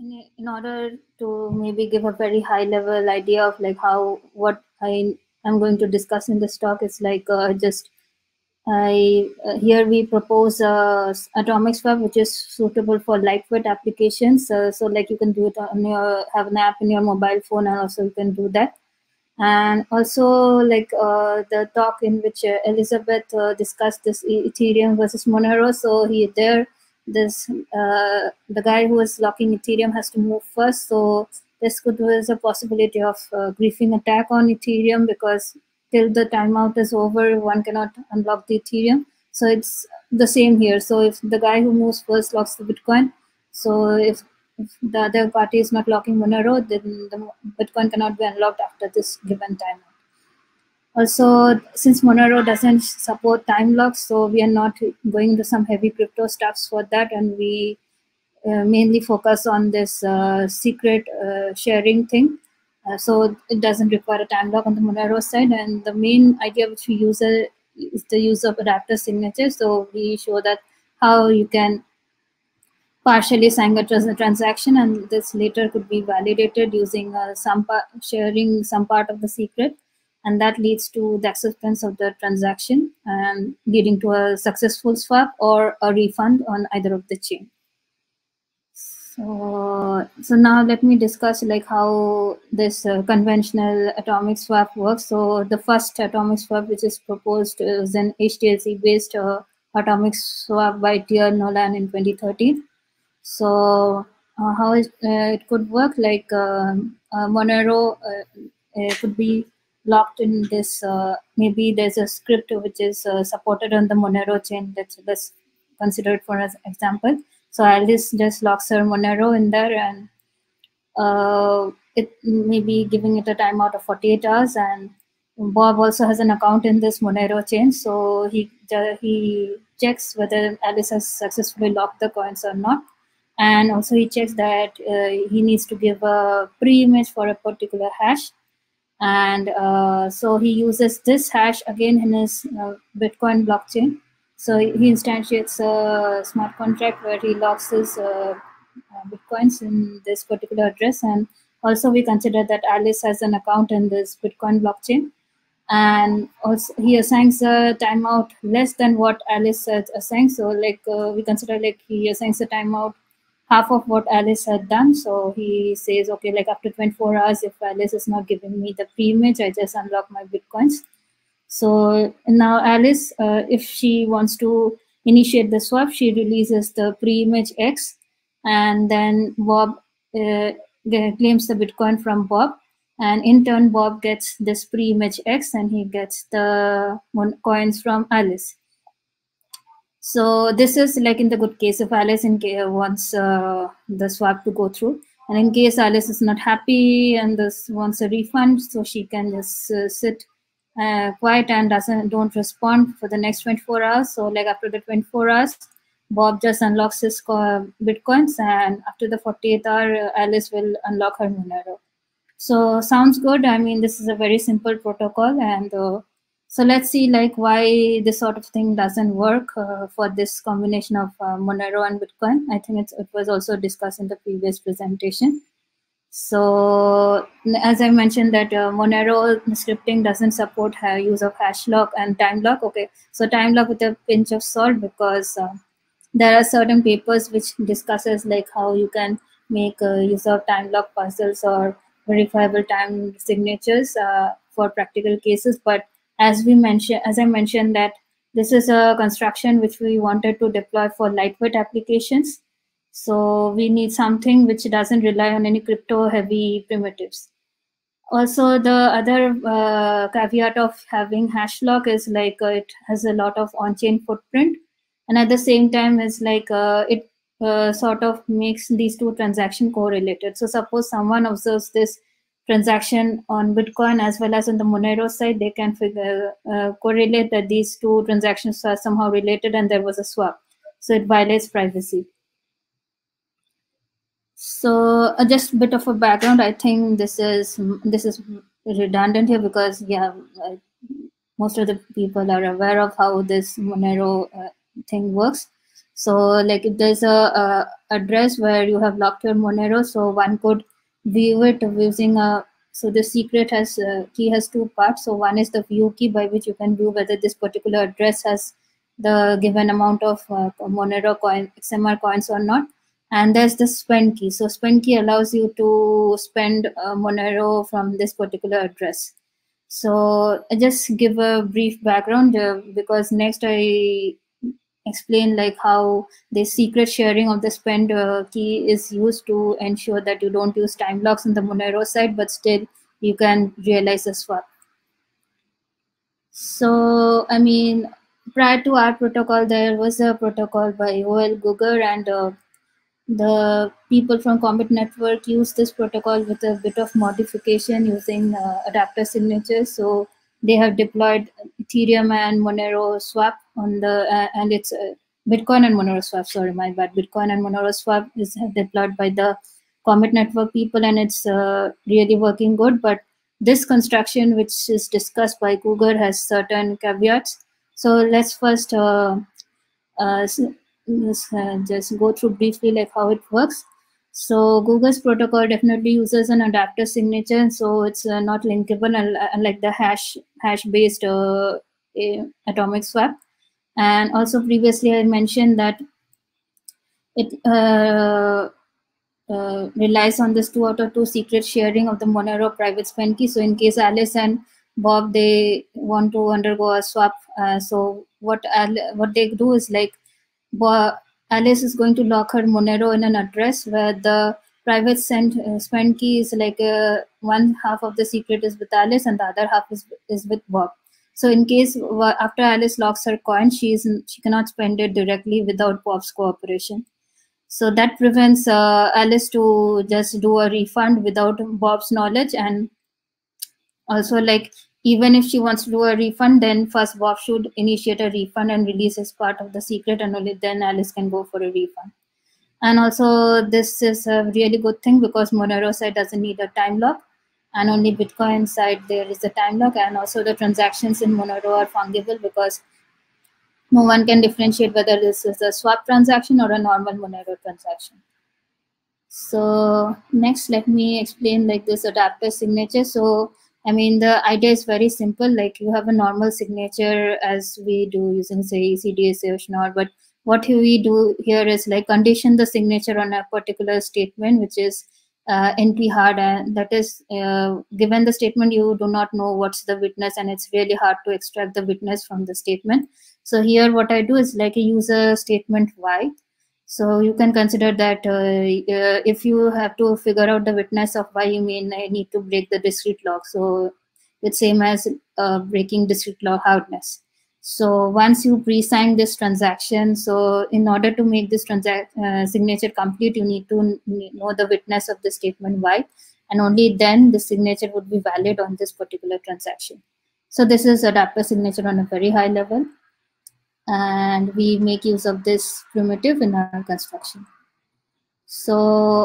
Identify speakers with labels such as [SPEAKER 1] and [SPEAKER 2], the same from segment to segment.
[SPEAKER 1] in, in order to maybe give a very high level idea of like how what I am going to discuss in this talk is like uh, just I uh, here we propose a atomic swap which is suitable for lightweight applications. Uh, so like you can do it on your have an app in your mobile phone and also you can do that. And also like uh, the talk in which uh, Elizabeth uh, discussed this Ethereum versus Monero. So he there this uh, the guy who is locking Ethereum has to move first. So this could was a possibility of uh, griefing attack on Ethereum because till the timeout is over, one cannot unlock the Ethereum. So it's the same here. So if the guy who moves first locks the Bitcoin, so if, if the other party is not locking Monero, then the Bitcoin cannot be unlocked after this given timeout. Also, since Monero doesn't support time locks, so we are not going into some heavy crypto stuffs for that, and we uh, mainly focus on this uh, secret uh, sharing thing. Uh, so it doesn't require a time lock on the Monero side, and the main idea which we use uh, is the use of adapter signatures. So we show that how you can partially sign a transaction, and this later could be validated using uh, some sharing some part of the secret and that leads to the acceptance of the transaction and leading to a successful swap or a refund on either of the chain. So, so now let me discuss like how this uh, conventional atomic swap works. So the first atomic swap which is proposed is an HTLC based uh, atomic swap by Tier Nolan in 2013. So uh, how it, uh, it could work like um, Monero uh, could be locked in this uh, maybe there's a script which is uh, supported on the monero chain that's let's consider it for as example. So alice just locks her monero in there and uh, it may be giving it a timeout of 48 hours. And bob also has an account in this monero chain. So he he checks whether alice has successfully locked the coins or not. And also he checks that uh, he needs to give a pre-image for a particular hash and uh, so he uses this hash again in his uh, bitcoin blockchain. So he instantiates a smart contract where he locks his uh, uh, bitcoins in this particular address. And also we consider that alice has an account in this bitcoin blockchain. And also he assigns a timeout less than what alice assigns so like uh, we consider like he assigns a timeout half of what Alice had done. So he says, okay, like after 24 hours, if Alice is not giving me the pre-image, I just unlock my Bitcoins. So now Alice, uh, if she wants to initiate the swap, she releases the pre-image X and then Bob uh, claims the Bitcoin from Bob. And in turn, Bob gets this pre-image X and he gets the coins from Alice. So this is like in the good case if Alice in case wants uh, the swap to go through. And in case Alice is not happy and this wants a refund, so she can just uh, sit uh, quiet and doesn't don't respond for the next 24 hours. So like after the 24 hours, Bob just unlocks his bitcoins, and after the 48th hour, Alice will unlock her Monero. So sounds good. I mean, this is a very simple protocol, and uh, so let's see like why this sort of thing doesn't work uh, for this combination of uh, Monero and Bitcoin. I think it was also discussed in the previous presentation. So as I mentioned that uh, Monero scripting doesn't support use of hash lock and time lock. Okay, so time lock with a pinch of salt because uh, there are certain papers which discusses like how you can make uh, use of time lock puzzles or verifiable time signatures uh, for practical cases, but as we mentioned, as I mentioned that this is a construction which we wanted to deploy for lightweight applications. So we need something which doesn't rely on any crypto heavy primitives. Also, the other uh, caveat of having hash lock is like uh, it has a lot of on-chain footprint. And at the same time, is like uh, it uh, sort of makes these two transactions correlated. So suppose someone observes this transaction on Bitcoin as well as on the Monero side, they can figure uh, correlate that these two transactions are somehow related and there was a swap. So it violates privacy. So uh, just a bit of a background. I think this is this is redundant here because yeah, uh, most of the people are aware of how this Monero uh, thing works. So like if there's a, a address where you have locked your Monero, so one could view it using a so the secret has uh, key has two parts. So one is the view key by which you can view whether this particular address has the given amount of uh, Monero coin XMR coins or not. And there's the spend key. So spend key allows you to spend uh, Monero from this particular address. So I just give a brief background uh, because next I explain like how the secret sharing of the spend uh, key is used to ensure that you don't use time locks on the Monero side, but still you can realize a swap. So, I mean, prior to our protocol, there was a protocol by Joël Gugger and uh, the people from COMIT Network use this protocol with a bit of modification using uh, adapter signatures. So they have deployed Ethereum and Monero swap on the uh, and it's uh, Bitcoin and Monero swap. Sorry, my bad. Bitcoin and Monero swap is deployed by the COMIT Network people, and it's uh, really working good. But this construction, which is discussed by Gugger, has certain caveats. So let's first uh, uh, just go through briefly like how it works. So Gugger's protocol definitely uses an adapter signature, so it's uh, not linkable unlike the hash hash based uh, atomic swap. And also previously I mentioned that it uh, uh, relies on this two out of two secret sharing of the Monero private spend key. So in case Alice and Bob they want to undergo a swap, uh, so what what they do is like Alice is going to lock her Monero in an address where the private send, uh, spend key is like uh, one half of the secret is with Alice and the other half is, is with Bob. So in case after Alice locks her coin, she is she cannot spend it directly without Bob's cooperation. So that prevents uh, Alice to just do a refund without Bob's knowledge and also like even if she wants to do a refund, then first Bob should initiate a refund and release as part of the secret, and only then Alice can go for a refund. And also, this is a really good thing because Monero doesn't need a time lock, and only Bitcoin side there is a time lock, and also the transactions in Monero are fungible because no one can differentiate whether this is a swap transaction or a normal Monero transaction. So next, let me explain like this adapter signature. So I mean, the idea is very simple. Like you have a normal signature as we do using say ECDSA or Schnorr, but what we do here is like condition the signature on a particular statement, which is uh, NP hard, and that is uh, given the statement you do not know what's the witness, and it's really hard to extract the witness from the statement. So here, what I do is like a user statement Y, so you can consider that uh, uh, if you have to figure out the witness of Y you mean I need to break the discrete log. So it's same as breaking discrete log hardness. So once you pre-sign this transaction, so in order to make this transaction uh, signature complete, you need to know the witness of the statement Y, and only then the signature would be valid on this particular transaction. So this is a adapter signature on a very high level and we make use of this primitive in our construction. So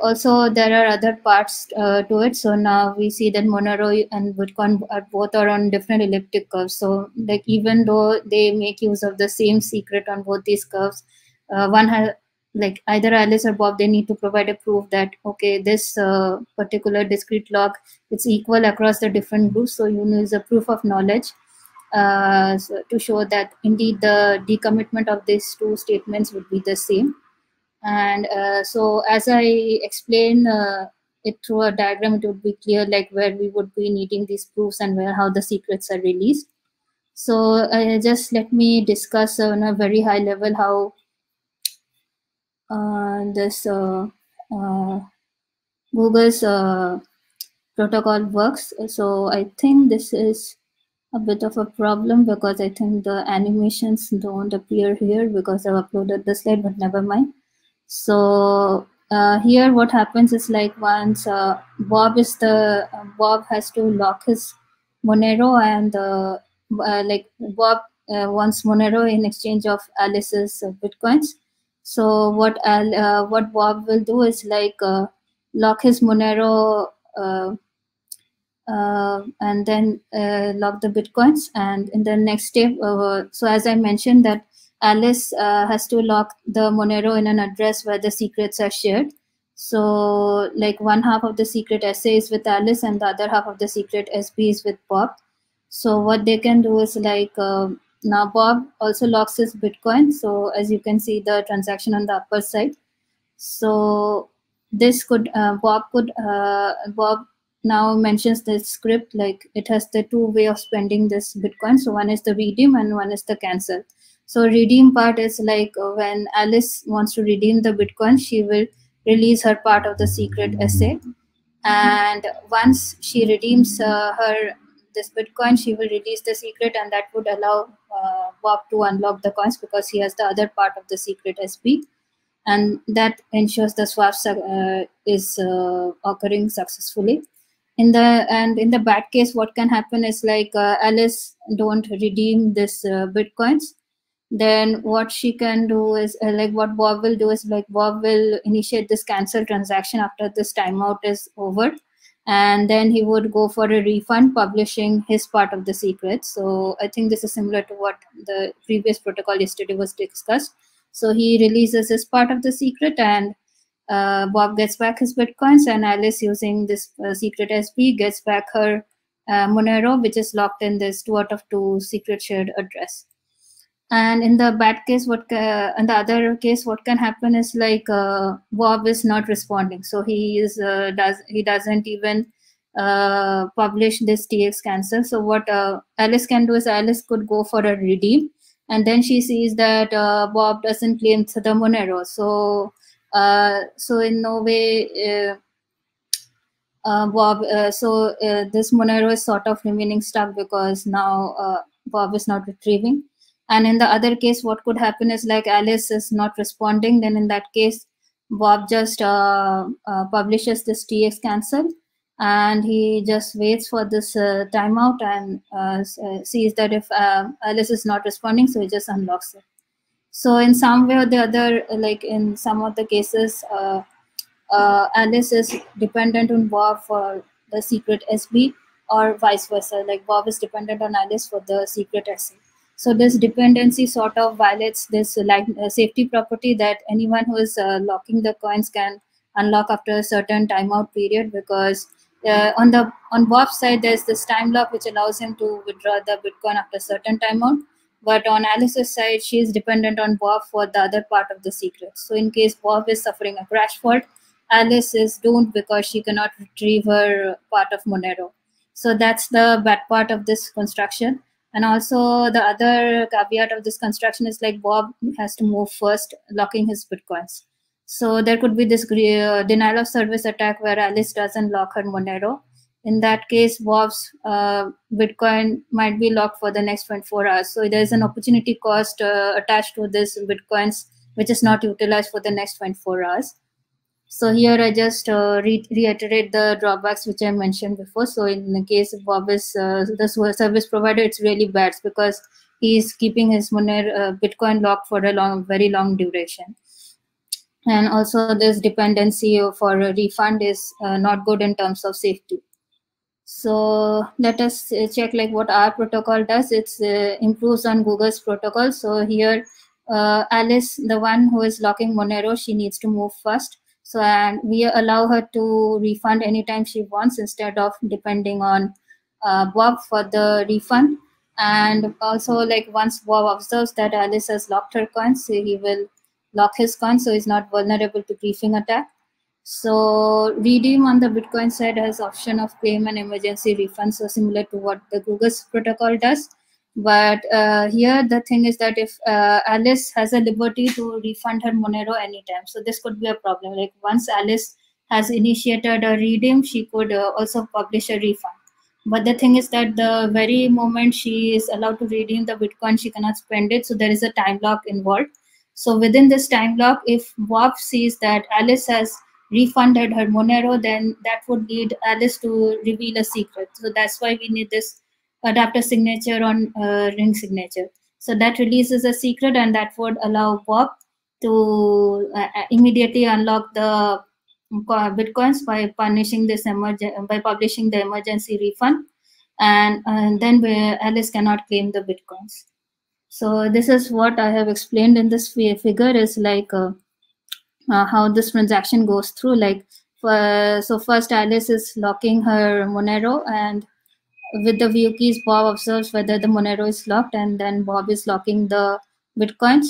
[SPEAKER 1] also there are other parts uh, to it. So now we see that Monero and Bitcoin are both are on different elliptic curves. So like even though they make use of the same secret on both these curves, uh, one has like either Alice or Bob, they need to provide a proof that okay, this uh, particular discrete log it's equal across the different groups. So you use a proof of knowledge uh, so to show that indeed the decommitment of these two statements would be the same. And uh, so as I explain uh, it through a diagram, it would be clear like where we would be needing these proofs and where how the secrets are released. So uh, just let me discuss on a very high level how uh, this Gugger's protocol works. So I think this is a bit of a problem because I think the animations don't appear here because I've uploaded the slide, but never mind. So uh, here what happens is like once uh, Bob is the, uh, Bob has to lock his Monero and uh, uh, like Bob uh, wants Monero in exchange of Alice's Bitcoins. So what Al, what Bob will do is like lock his Monero and then lock the bitcoins and in the next step so as i mentioned that Alice uh, has to lock the Monero in an address where the secrets are shared. So, like one half of the secret SA is with Alice, and the other half of the secret SB is with Bob. So, what they can do is like uh, now Bob also locks his Bitcoin. So, as you can see, the transaction on the upper side. So, this could uh, Bob could uh, Bob now mentions the script like it has the two way of spending this Bitcoin. So, one is the redeem and one is the cancel. So redeem part is like uh, when Alice wants to redeem the Bitcoin, she will release her part of the secret SA. And once she redeems uh, her this Bitcoin, she will release the secret, and that would allow uh, Bob to unlock the coins because he has the other part of the secret SB, and that ensures the swap uh, is uh, occurring successfully. In the and in the bad case, what can happen is like uh, Alice don't redeem this uh, bitcoins then what she can do is uh, like what bob will do is like bob will initiate this cancel transaction after this timeout is over. And then he would go for a refund publishing his part of the secret. So i think this is similar to what the previous protocol yesterday was discussed. So he releases his part of the secret and uh, bob gets back his bitcoins and alice using this uh, secret sb gets back her uh, monero which is locked in this two out of two secret shared address and in the bad case what uh, in the other case what can happen is like uh, bob is not responding. So he is uh, does he doesn't even uh, publish this tx cancel. So what uh, alice can do is alice could go for a redeem. And then she sees that uh, bob doesn't claim the monero so so in no way bob so this monero is sort of remaining stuck because now bob is not retrieving and in the other case what could happen is like alice is not responding then in that case bob just uh, uh, publishes this tx cancel and he just waits for this uh, timeout and uh, uh, sees that if uh, alice is not responding so he just unlocks it. So in some way or the other like in some of the cases alice is dependent on bob for the secret sb or vice versa like bob is dependent on alice for the secret sa so this dependency sort of violates this like uh, safety property that anyone who is uh, locking the coins can unlock after a certain timeout period because uh, on the on Bob's side there's this time lock which allows him to withdraw the Bitcoin after a certain timeout. But on Alice's side, she is dependent on Bob for the other part of the secret. So in case Bob is suffering a crash fault, Alice is doomed because she cannot retrieve her part of Monero. So that's the bad part of this construction and also the other caveat of this construction is like bob has to move first locking his bitcoins. So there could be this uh, denial of service attack where alice doesn't lock her monero. In that case bob's uh, bitcoin might be locked for the next 24 hours. So there's an opportunity cost uh, attached to this bitcoins which is not utilized for the next 24 hours so here I just uh, re reiterate the drawbacks which I mentioned before. So in the case of Bob is uh, the service provider, it's really bad because he's keeping his Monero uh, Bitcoin locked for a long, very long duration. And also this dependency for a refund is uh, not good in terms of safety. So let us uh, check like what our protocol does. It's uh, improves on Gugger's protocol. So here Alice, the one who is locking Monero, she needs to move first so and we allow her to refund anytime she wants instead of depending on uh, Bob for the refund. And also, like once Bob observes that Alice has locked her coins, so he will lock his coins so he's not vulnerable to griefing attack. So redeem on the Bitcoin side has option of claim and emergency refund, so similar to what the Gugger's protocol does. But uh, here the thing is that if uh, Alice has a liberty to refund her Monero anytime, so this could be a problem. Like once Alice has initiated a redeem, she could uh, also publish a refund. But the thing is that the very moment she is allowed to redeem the Bitcoin, she cannot spend it. So there is a time lock involved. So within this time lock, if Bob sees that Alice has refunded her Monero, then that would lead Alice to reveal a secret. So that's why we need this adapter signature on uh, ring signature. So that releases a secret and that would allow Bob to uh, uh immediately unlock the bitcoins by punishing this emergen- by publishing the emergency refund and, and then Alice cannot claim the bitcoins. So this is what I have explained in this figure is like uh, uh, how this transaction goes through. Like, for, so first Alice is locking her Monero and with the view keys, Bob observes whether the Monero is locked and then Bob is locking the Bitcoins.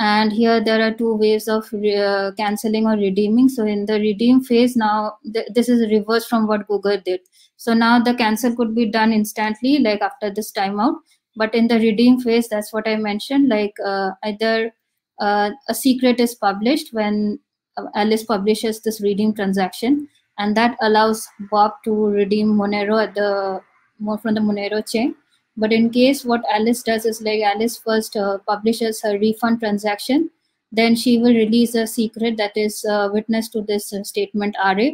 [SPEAKER 1] And here there are two ways of uh, canceling or redeeming. So in the redeem phase, now th this is reverse from what Gugger did. So now the cancel could be done instantly, like after this timeout. But in the redeem phase, that's what I mentioned, like uh, either uh, a secret is published when uh, Alice publishes this redeem transaction, and that allows Bob to redeem Monero at the more from the Monero chain. But in case what Alice does is like Alice first uh, publishes her refund transaction, then she will release a secret that is uh, witness to this uh, statement RA.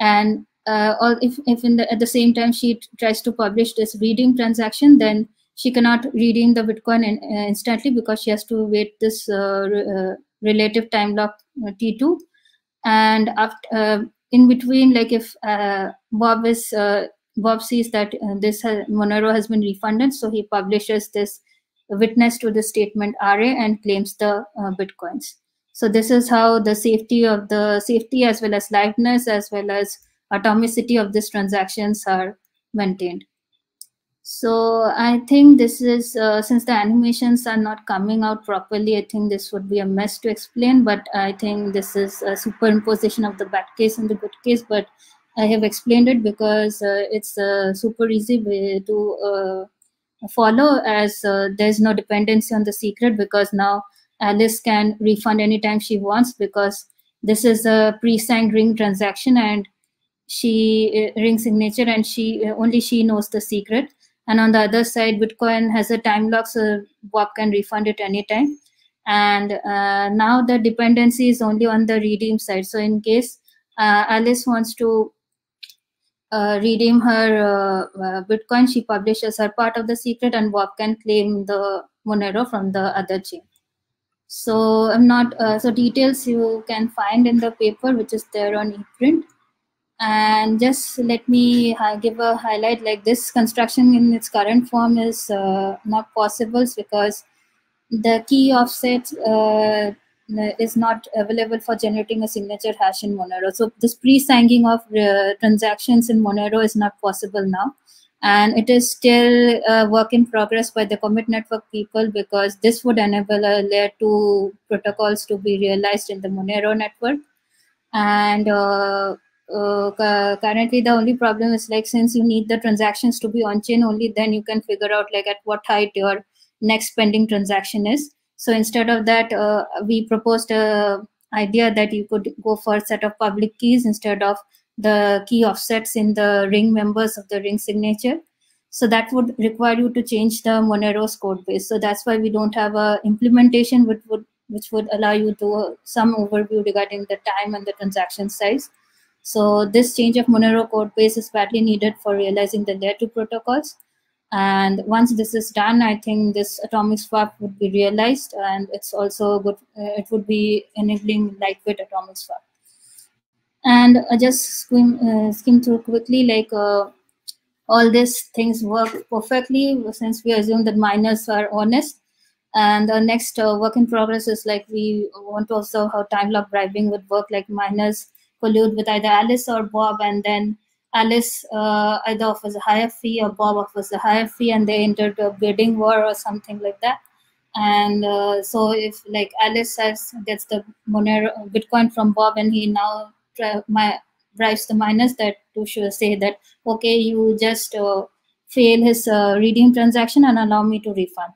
[SPEAKER 1] And uh, or if, if in the, at the same time she tries to publish this redeem transaction, then she cannot redeem the Bitcoin in, uh, instantly because she has to wait this uh, relative time lock T2. And after, in between, like if Bob is Bob sees that uh, this Monero has been refunded, so he publishes this witness to the statement RA and claims the uh, bitcoins. So this is how the safety of the safety as well as liveness as well as atomicity of these transactions are maintained. So I think this is, uh, since the animations are not coming out properly, I think this would be a mess to explain, but I think this is a superimposition of the bad case and the good case, but I have explained it because uh, it's a super easy to uh, follow as uh, there's no dependency on the secret because now Alice can refund anytime she wants because this is a pre-signed ring transaction and she ring signature and she only she knows the secret. And on the other side bitcoin has a time lock so bob can refund it anytime. And uh, now the dependency is only on the redeem side. So in case uh, alice wants to uh, redeem her uh, uh, Bitcoin, she publishes her part of the secret and Bob can claim the Monero from the other chain. So I'm not, uh, so details you can find in the paper, which is there on ePrint. And just let me give a highlight like this construction in its current form is not possible because the key offset uh, is not available for generating a signature hash in Monero. So this pre-signing of uh, transactions in Monero is not possible now. And it is still a work in progress by the COMIT network people because this would enable a layer two protocols to be realized in the Monero network. And uh, uh, currently the only problem is like since you need the transactions to be on chain only then you can figure out like at what height your next pending transaction is so instead of that, uh, we proposed a idea that you could go for a set of public keys instead of the key offsets in the ring members of the ring signature. So that would require you to change the Monero's code base. So that's why we don't have a implementation which would which would allow you to uh, some overview regarding the time and the transaction size. So this change of Monero code base is badly needed for realizing the layer two protocols. And once this is done, I think this atomic swap would be realized, and it's also good. Uh, it would be enabling lightweight atomic swap. And I just skim, uh, skim through quickly, like uh, all these things work perfectly since we assume that miners are honest. And the next uh, work in progress is like we want to observe how time lock bribing would work, like miners collude with either Alice or Bob, and then Alice uh, either offers a higher fee or Bob offers a higher fee, and they entered a bidding war or something like that. And uh, so, if like Alice has gets the Monero Bitcoin from Bob, and he now my drives the miners that to say that okay, you just uh, fail his uh, redeem transaction and allow me to refund.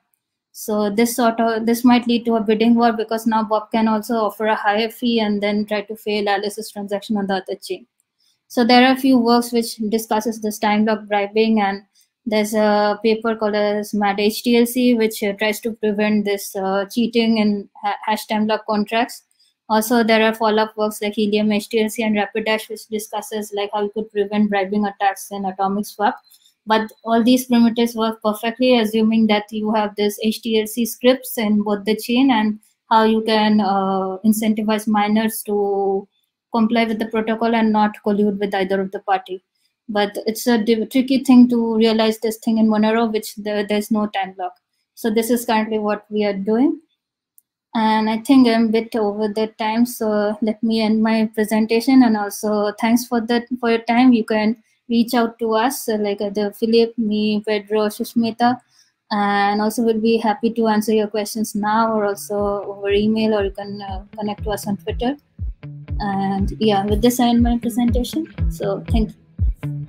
[SPEAKER 1] So this sort of this might lead to a bidding war because now Bob can also offer a higher fee and then try to fail Alice's transaction on the other chain. So there are a few works which discusses this time lock bribing and there's a paper called as MAD HTLC which uh, tries to prevent this uh, cheating in ha hash time lock contracts. Also, there are follow-up works like Helium HTLC and Rapidash which discusses like how you could prevent bribing attacks in atomic swap. But all these primitives work perfectly, assuming that you have this HTLC scripts in both the chain and how you can uh, incentivize miners to comply with the protocol and not collude with either of the party. But it's a tricky thing to realize this thing in Monero, which there, there's no time lock. So this is currently what we are doing. And I think I'm a bit over the time, so let me end my presentation. And also, thanks for that for your time. You can reach out to us, uh, like either Philip, me, Pedro, Sushmita, and also we'll be happy to answer your questions now or also over email, or you can uh, connect to us on Twitter. And yeah, with this, I end my presentation. So thank you.